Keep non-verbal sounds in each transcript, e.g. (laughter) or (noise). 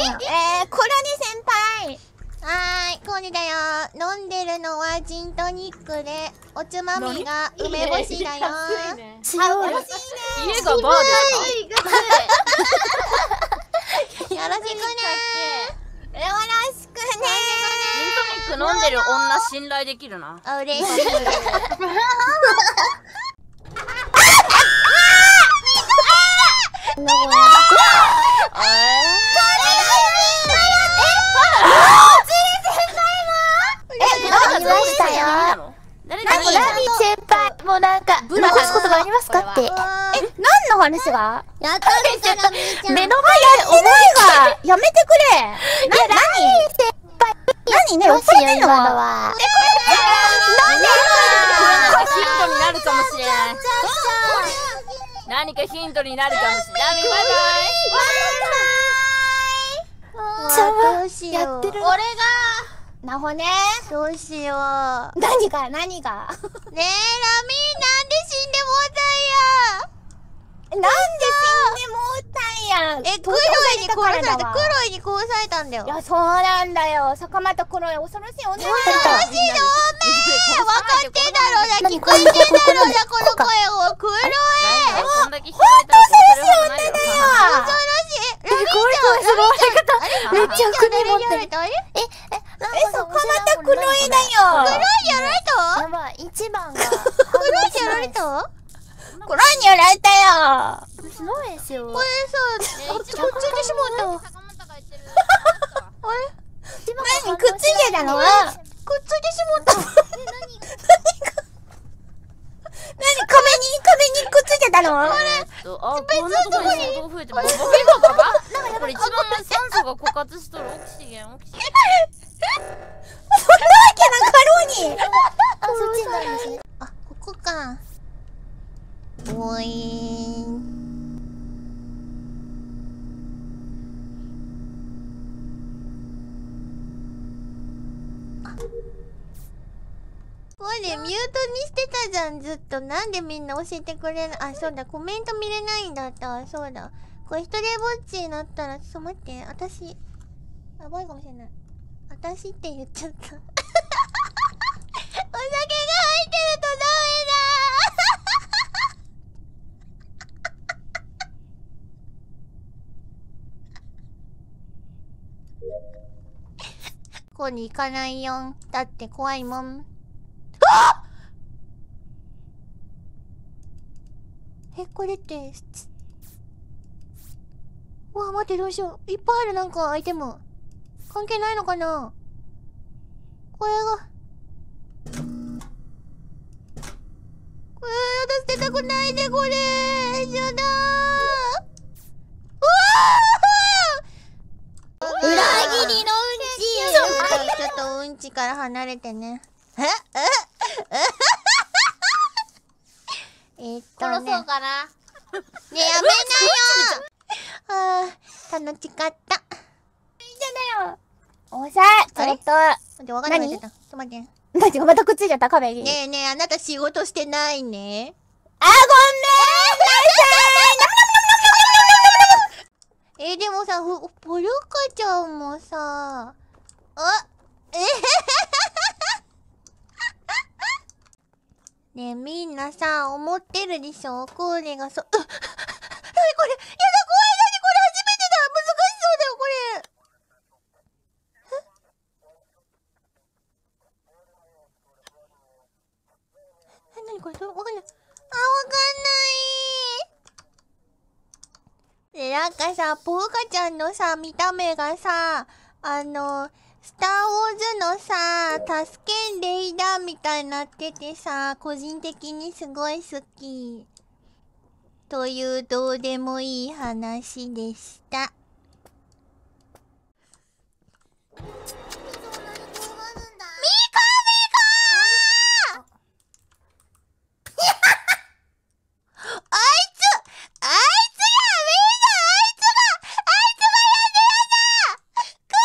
えー、コロニ先輩はーい、コーニだよ。飲んでるのはジントニックで、おつまみが梅干しだよ。安いね強い。よろし家がバーですくね。よろしくね。よろしくね。ジントニック飲んでる女信頼できるなあ、嬉しい。え、(laughs) 飲みましたよ。誰何何先輩もうなんか残すことがありますか？って。え、何の話が？やったね、サラミーちゃん。目の前で思いがやめてくれ。いや、何先輩。何？ね、怒ってんの？は。なんかヒントになるかもしれない何かヒントになるかもしれないバイバイどうしよう。やってる俺が、なほね。どうしよう。何が、何が。ねえ、ラミーなんで死んでもうたんやなんで死んでもうたんや。え、クロイに殺された。クロイに殺されたんだよ。いや、そうなんだよ。坂本黒い恐ろしい女だよ。恐ろしいのおめえ分かってんだろうな、聞こえてんだろうな、この声を。クロイこんだけ人がいたら殺されるはずないよ恐ろしいラミーちゃん怖い怖いすごいあれめっちゃ国持ってるえ、え、え、坂本黒いだよ。クロイやられたやばい、一番が。れた黒いにやられたよ。すごいですよ。これさ、こっしまったあれ？何くっついてたの？はくっついてしまった。何？壁に、壁にくっついてたのえっとあこんなとこに仕事増えてますボケバババこれ一番酸素が枯渇しとる。オキシゲンオキシゲンこれミュートにしてたじゃん、ずっと。なんでみんな教えてくれなあ、そうだ、コメント見れないんだった。そうだ。これ一人ぼっちになったら、ちょっと待って、私、やばいかもしれない。私って言っちゃった。(laughs) お酒が入ってるとダメだ (laughs) ここに行かないよ。だって怖いもん。あえ、これって、つうわ、待って、どうしよう。いっぱいある、なんか、アイテム。関係ないのかなこれが。これ、私捨てたくないで、これ。やだーうわー裏切りのうんちちょっとうんちから離れてね。え？え？え？っとね。か (laughs) なねえ、やめなよあー、楽しかった。おさちょっと。待って、わかんなくなっちょっと待って。だってまたくっついちゃった壁に。ねえねえ、あなた仕事してないね。あ、ごえー、でもさ、ふポルカちゃんもさ、あ、え？ねえ、みんなさ、思ってるでしょ？コーレがそ、うっ、なにこれ？やだ、怖い、なにこれ？初めてだ。難しそうだよ、これ。え、なにこれ？わかんない。あ、わかんない。で、なんかさ、ポルカちゃんのさ、見た目がさ、あの、スター・ウォーズのさ、助けんレイダーみたいになっててさ、個人的にすごい好き。というどうでもいい話でした。ミカミカあいつあいつやめなあいつがあいつがやだやだくそ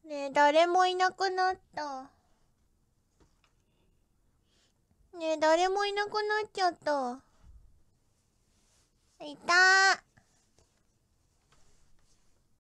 ーねえ誰もいなくなった。ねえ誰もいなくなっちゃった。いた